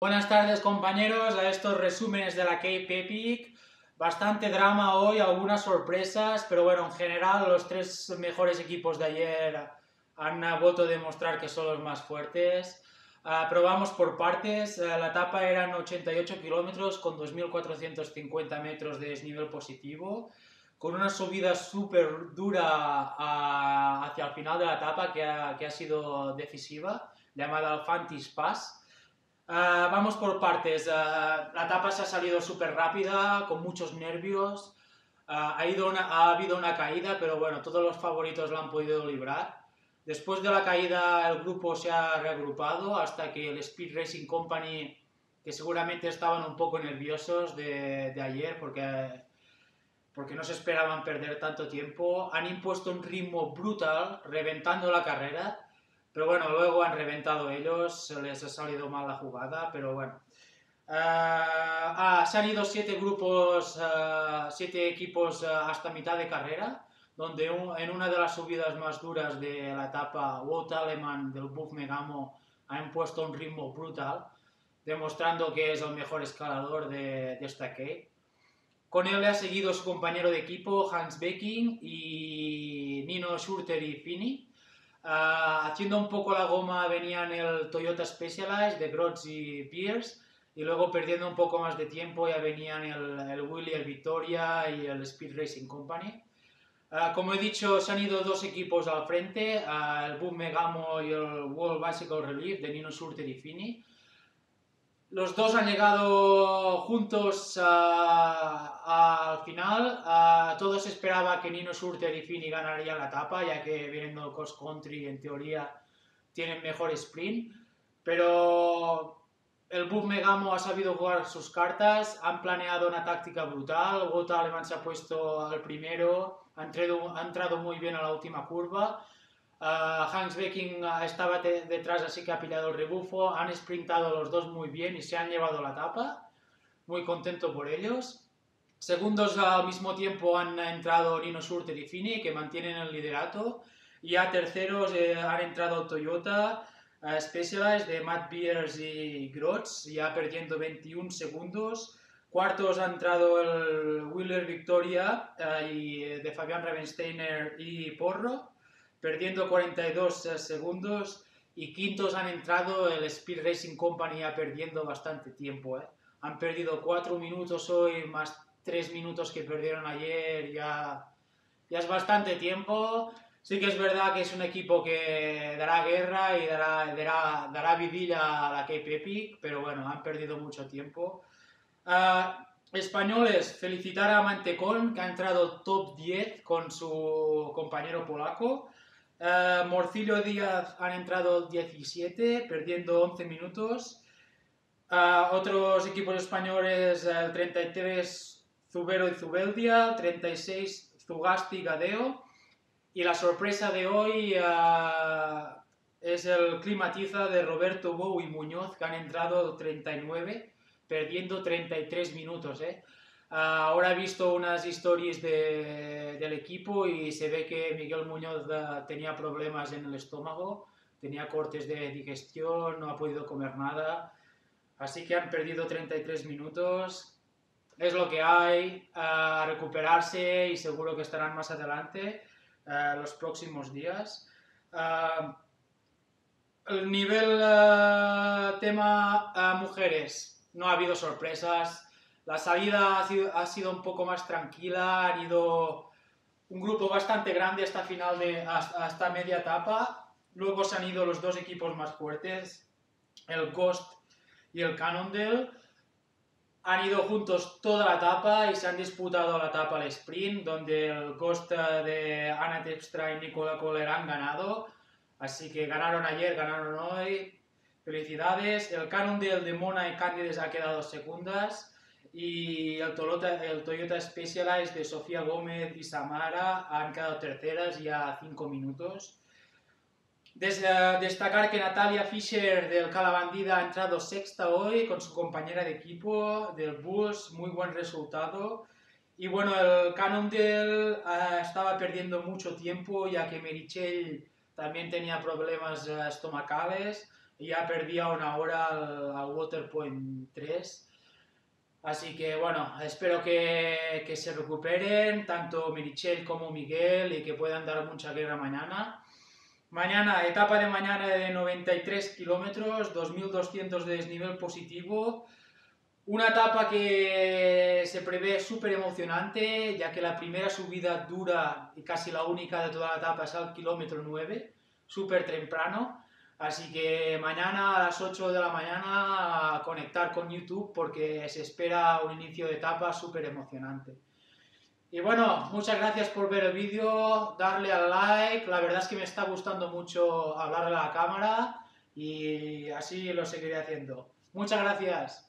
Buenas tardes compañeros a estos resúmenes de la Cape Epic. Bastante drama hoy, algunas sorpresas, pero bueno, en general los tres mejores equipos de ayer han vuelto a demostrar que son los más fuertes. Uh, pero vamos por partes. Uh, la etapa eran 88 kilómetros con 2.450 metros de desnivel positivo, con una subida súper dura uh, hacia el final de la etapa que ha, que ha sido decisiva, llamada Alfantis Pass. Vamos por partes. la etapa se ha salido súper rápida, con muchos nervios. ha, ido una, ha habido una caída, pero bueno, todos los favoritos lo han podido librar. Después de la caída el grupo se ha reagrupado hasta que el Speed Racing Company, que seguramente estaban un poco nerviosos de, de ayer porque, porque no se esperaban perder tanto tiempo, han impuesto un ritmo brutal, reventando la carrera. Pero bueno, luego han reventado ellos, les ha salido mal la jugada, pero bueno. Uh, ah, se han ido siete grupos, uh, siete equipos uh, hasta mitad de carrera donde un, en una de las subidas más duras de la etapa, Wout Aleman del Buff Megamo ha impuesto un ritmo brutal, demostrando que es el mejor escalador de, de esta Cape. Con él le ha seguido su compañero de equipo, Hans Becking, y Nino Schurter y Fini. Uh, haciendo un poco la goma venían el Toyota Specialized de Grotz y Pierce, y luego perdiendo un poco más de tiempo ya venían el, el Willy, el Victoria y el Speed Racing Company. Uh, como he dicho, se han ido dos equipos al frente, uh, el Boom Megamo y el World Bicycle Relief de Nino Surter y Fini. Los dos han llegado juntos al final. Todos esperaba que Nino Surter y Fini ganarían la etapa, ya que viendo cross country en teoría tienen mejor sprint. Pero el Buff Megamo ha sabido jugar sus cartas, han planeado una táctica brutal, Wout Aleman se ha puesto al primero, ha entrado, ha entrado muy bien a la última curva, uh, Hans Becking estaba de, detrás así que ha pillado el rebufo, han sprintado los dos muy bien y se han llevado la etapa, muy contento por ellos. Segundos al mismo tiempo han entrado Nino Surter y Fini, que mantienen el liderato, y a terceros eh, han entrado Toyota, uh, Specialized de Matt Beers y Grotz, ya perdiendo 21 segundos. Cuartos ha entrado el Wheeler Victoria uh, y, de Fabián Ravensteiner y Porro, perdiendo 42 uh, segundos. Y quintos han entrado el Speed Racing Company, ya perdiendo bastante tiempo. ¿eh? Han perdido 4 minutos hoy, más 3 minutos que perdieron ayer, ya, ya es bastante tiempo. Sí que es verdad que es un equipo que dará guerra y dará, dará, dará vidilla a la Cape Epic, pero bueno, han perdido mucho tiempo. Uh, españoles, felicitar a Mantecón, que ha entrado top 10 con su compañero polaco. Uh, Morcillo Díaz han entrado 17, perdiendo 11 minutos. Uh, otros equipos españoles, el 33 Zubero y Zubeldia, 36 Zugasti y Gadeo. Y la sorpresa de hoy uh, es el climatiza de Roberto Bou y Muñoz, que han entrado 39, perdiendo 33 minutos. ¿eh? Ahora he visto unas historias de, del equipo y se ve que Miguel Muñoz uh, tenía problemas en el estómago, tenía cortes de digestión, no ha podido comer nada. Así que han perdido 33 minutos. Es lo que hay, a recuperarse y seguro que estarán más adelante. Eh, los próximos días. Uh, el nivel uh, tema mujeres, no ha habido sorpresas. La salida ha sido, ha sido, un poco más tranquila, han ido un grupo bastante grande hasta final de hasta, hasta media etapa. Luego se han ido los dos equipos más fuertes, el Ghost y el Cannondale han ido juntos toda la etapa y se han disputado la etapa al sprint, donde el Costa de Ana Tepstra y Nicola Kohler han ganado. Así que ganaron ayer, ganaron hoy. Felicidades. El Cannondale de Mona y Cándides ha quedado segundas. Y el Toyota, el Toyota Specialized de Sofía Gómez y Samara han quedado terceras ya a 5 minutos. Des, destacar que Natalia Fischer del Calabandida ha entrado sexta hoy con su compañera de equipo del bus, muy buen resultado. Y bueno, el Cannondale uh, estaba perdiendo mucho tiempo ya que Merichel también tenía problemas uh, estomacales, y ya perdía una hora al, al Waterpoint 3. Así que bueno, espero que, que, se recuperen tanto Mirichel como Miguel y que puedan dar mucha guerra mañana. Mañana, etapa de mañana de 93 kilómetros, 2200 de desnivel positivo. Una etapa que se prevé súper emocionante, ya que la primera subida dura y casi la única de toda la etapa es al kilómetro 9, súper temprano. Así que mañana a las 8 de la mañana conectar con YouTube porque se espera un inicio de etapa súper emocionante. Y bueno, muchas gracias por ver el vídeo, darle al like, la verdad es que me está gustando mucho hablar a la cámara y así lo seguiré haciendo. Muchas gracias.